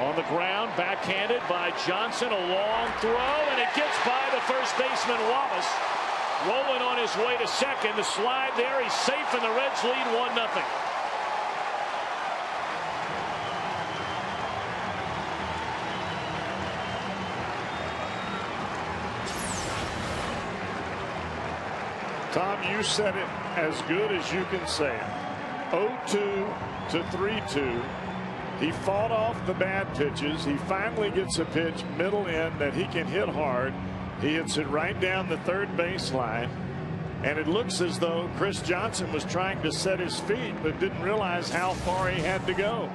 On the ground, backhanded by Johnson, a long throw, and it gets by the first baseman Wallace. Rolen on his way to second, the slide there, he's safe, and the Reds lead 1 0. Tom, you said it as good as you can say it. 0-2 to 3-2. He fought off the bad pitches. He finally gets a pitch middle in that he can hit hard. He hits it right down the third baseline. And it looks as though Chris Johnson was trying to set his feet, but didn't realize how far he had to go.